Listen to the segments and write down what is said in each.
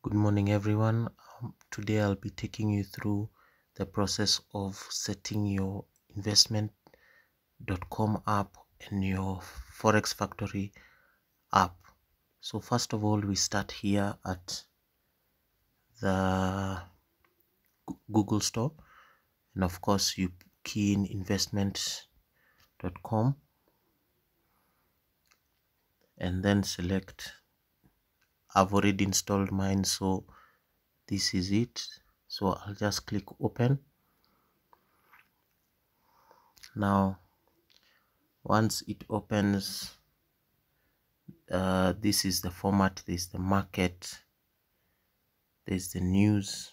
Good morning, everyone. Um, today I'll be taking you through the process of setting your investment.com app and your Forex Factory app. So, first of all, we start here at the Google Store, and of course, you key in investment.com and then select I've already installed mine so this is it. So I'll just click open. Now once it opens uh, this is the format there's the market there's the news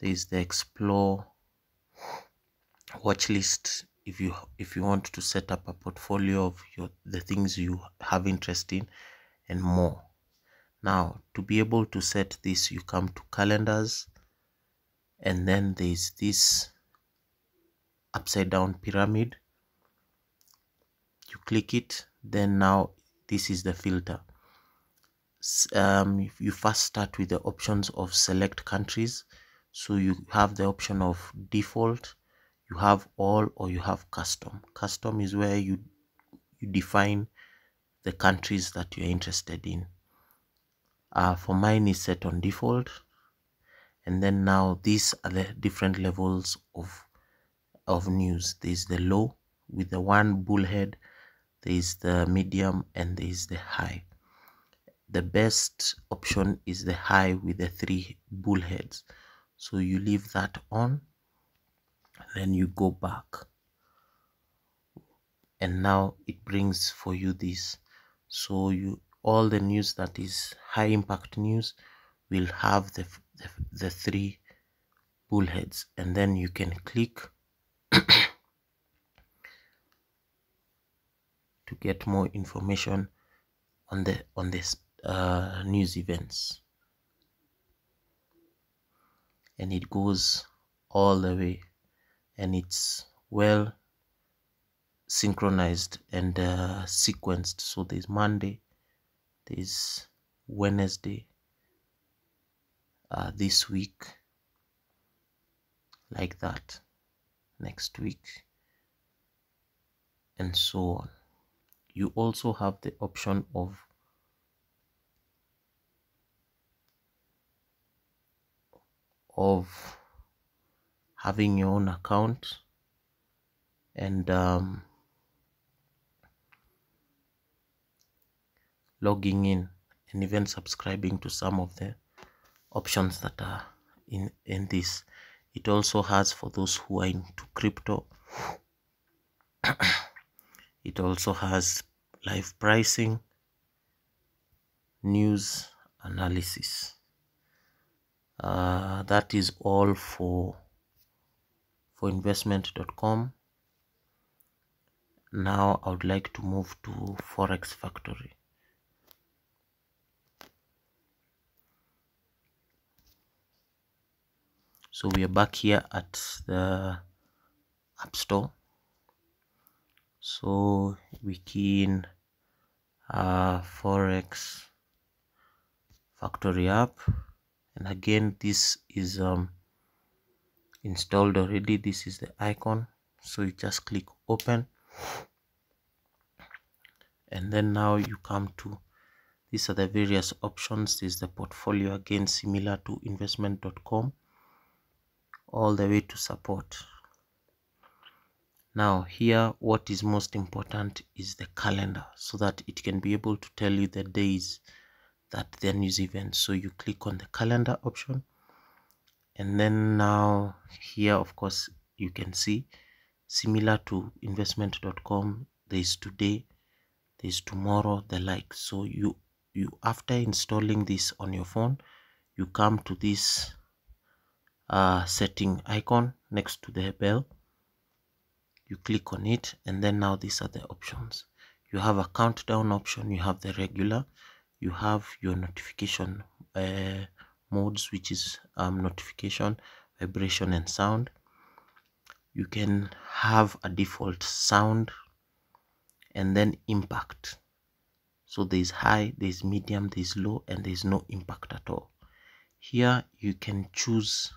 there's the explore watch list. If you if you want to set up a portfolio of your the things you have interest in and more now to be able to set this you come to calendars and then there's this upside down pyramid. You click it then now this is the filter. Um, you first start with the options of select countries so you have the option of default you have all or you have custom. Custom is where you you define the countries that you're interested in uh, for mine is set on default. And then now these are the different levels of of news. There's the low with the one bullhead there's the medium and there's the high. The best option is the high with the three bullheads. So you leave that on then you go back. And now it brings for you this. So you all the news that is high impact news will have the, the, the three bullheads. And then you can click to get more information on the on this uh, news events. And it goes all the way. And it's well synchronized and uh, sequenced. So there's monday this Wednesday uh, this week like that next week and so on. You also have the option of of having your own account and um, logging in and even subscribing to some of the options that are in in this. It also has for those who are into crypto it also has live pricing news analysis. Uh, that is all for for investment.com now i would like to move to forex factory so we are back here at the app store. So we can uh, forex factory app. And again this is um, installed already. This is the icon. So you just click open. And then now you come to these are the various options. This is the portfolio again similar to investment.com all the way to support. Now here what is most important is the calendar so that it can be able to tell you the days that the news events. So you click on the calendar option and then now here of course you can see similar to investment.com there is today there is tomorrow the like. So you you after installing this on your phone you come to this uh, setting icon next to the bell. You click on it and then now these are the options. You have a countdown option you have the regular you have your notification uh, modes which is um, notification vibration and sound. You can have a default sound and then impact. So there's high there's medium there's low and there's no impact at all. Here you can choose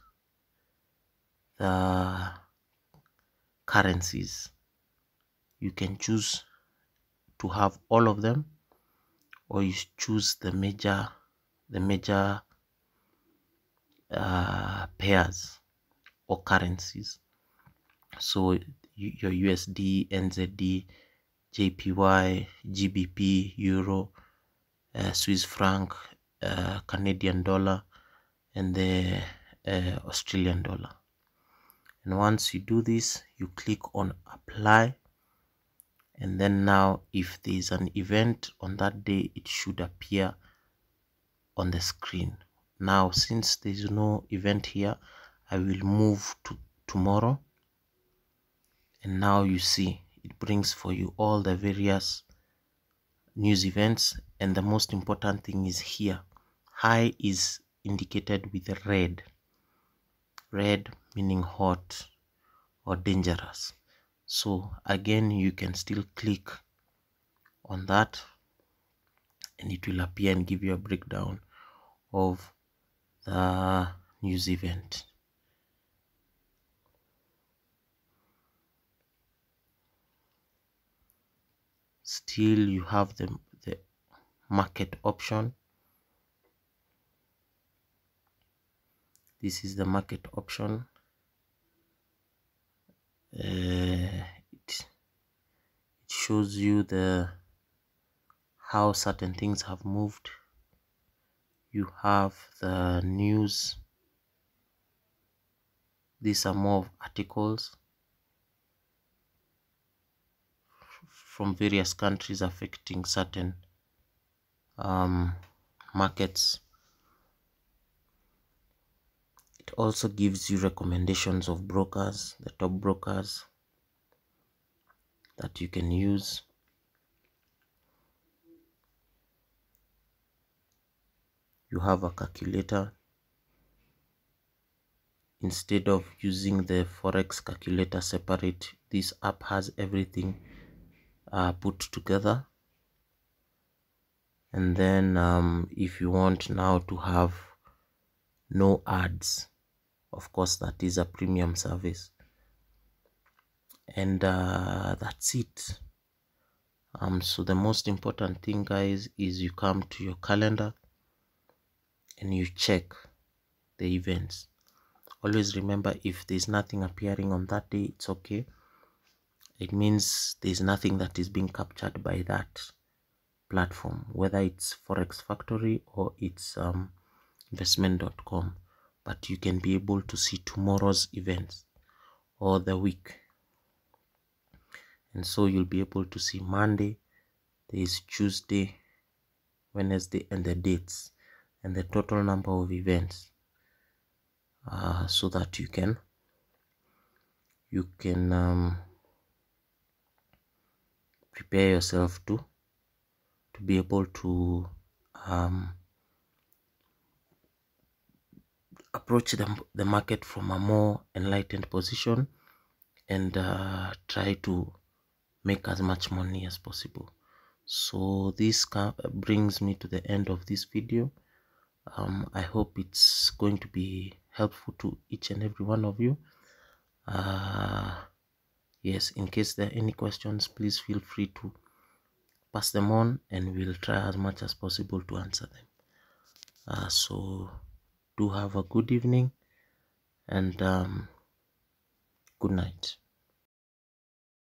the currencies you can choose to have all of them or you choose the major the major uh, pairs or currencies so your USD, NZD, JPY, GBP, Euro, uh, Swiss franc, uh, Canadian dollar, and the uh, Australian dollar. And once you do this, you click on apply. And then now, if there is an event on that day, it should appear on the screen. Now, since there is no event here, I will move to tomorrow and now you see it brings for you all the various news events and the most important thing is here high is indicated with red red meaning hot or dangerous. So again you can still click on that and it will appear and give you a breakdown of the news event. Still you have the, the market option. This is the market option uh, it, it shows you the how certain things have moved you have the news these are more articles from various countries affecting certain um, markets. It also gives you recommendations of brokers, the top brokers that you can use. You have a calculator. Instead of using the Forex calculator separate, this app has everything uh, put together and then um, if you want now to have no ads of course that is a premium service. And uh, that's it. Um so the most important thing guys is you come to your calendar and you check the events. Always remember if there's nothing appearing on that day it's okay. It means there's nothing that is being captured by that platform whether it's forex factory or it's um, investment.com but you can be able to see tomorrow's events or the week. And so you'll be able to see monday there is tuesday wednesday and the dates and the total number of events uh, so that you can you can um, prepare yourself to to be able to um, approach the, the market from a more enlightened position and uh, try to make as much money as possible. So this brings me to the end of this video. Um, i hope it's going to be helpful to each and every one of you. Uh, yes in case there are any questions please feel free to pass them on and we'll try as much as possible to answer them. Uh, so do have a good evening and um, good night